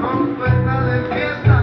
Con de fiesta.